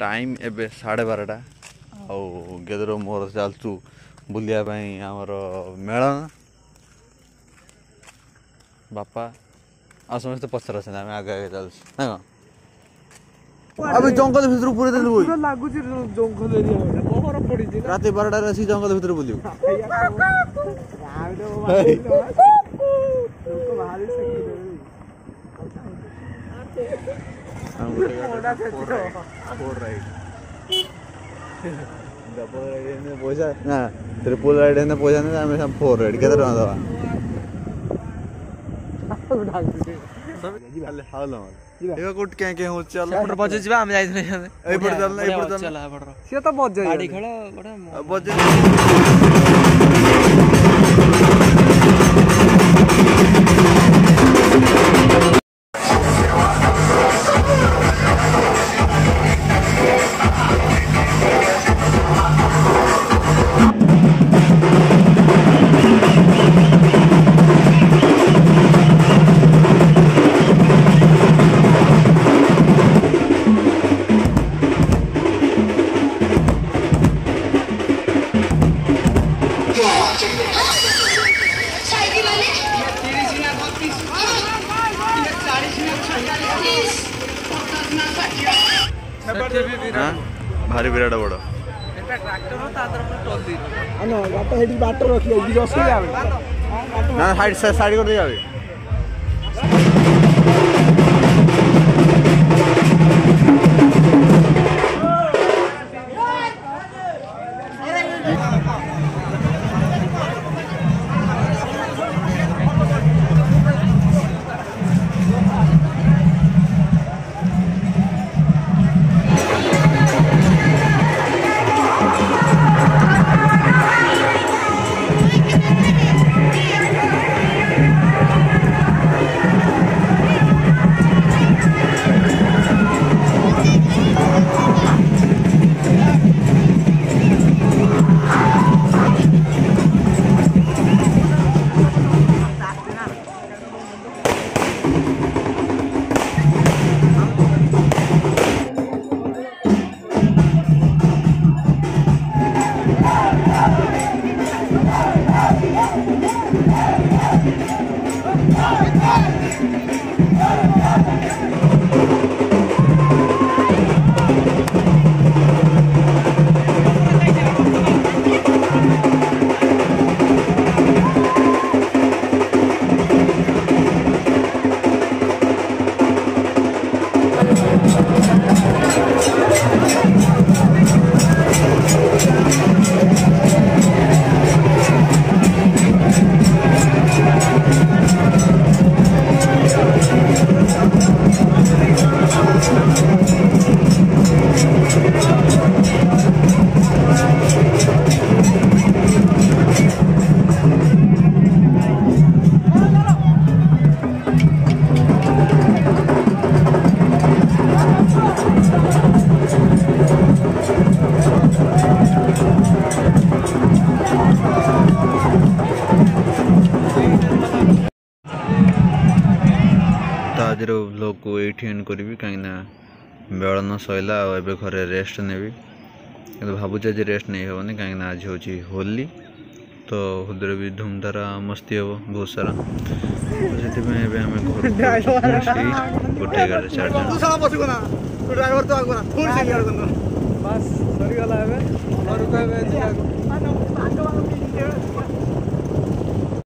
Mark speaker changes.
Speaker 1: Time एवं साढ़े बारटा आउ गेदर मोर चलचु बुलायापी आम मेलन बापा आ समस्त पचार आगे चल
Speaker 2: अबे
Speaker 1: जंगल भीतर पूरे दिन बुली
Speaker 2: लागु जी जंगल एरिया में
Speaker 3: बहोर पड़ी जी
Speaker 1: रात 12 टा रसी जंगल भीतर बुली फोर राइट डबल राइड ने पोजा ना ट्रिपल राइड ने पोजा ना हमें हम फोर राइड किधर रहना था हाल हाल एवा कोट के के हो चल पर
Speaker 3: बजे जीवा हम जाई रे ए पर चल ए पर चल चला पड़
Speaker 2: से तो बजे गाड़ी
Speaker 3: खड़ा बड़ा बजे হ্যাঁ?
Speaker 1: ভারী বিরাট বড়
Speaker 2: না
Speaker 1: সাইড সাইড করে যাবে ଆଜିର ବ୍ଲଗ୍କୁ ଏଇଠି ଏଣ୍ଡ କରିବି କାହିଁକିନା ବେଳନ ସରିଲା ଆଉ ଏବେ ଘରେ ରେଷ୍ଟ ନେବି କିନ୍ତୁ ଭାବୁଛି ଆଜି ରେଷ୍ଟ ନେଇ ହେବନି କାହିଁକିନା ଆଜି ହେଉଛି ହୋଲି ତ ହୋଲିରେ ବି ଧୁମଧାରା ମସ୍ତି ହେବ ବହୁତ ସାରା ସେଥିପାଇଁ ଏବେ ଆମେ ଘରକୁ ସେଇ ଗୋଟେ ଗାଡ଼ି ଚାରିଜଣ
Speaker 3: ବାସ୍ ସରିଗଲା
Speaker 2: ଏବେ
Speaker 3: ଘରକୁ
Speaker 2: ଏବେ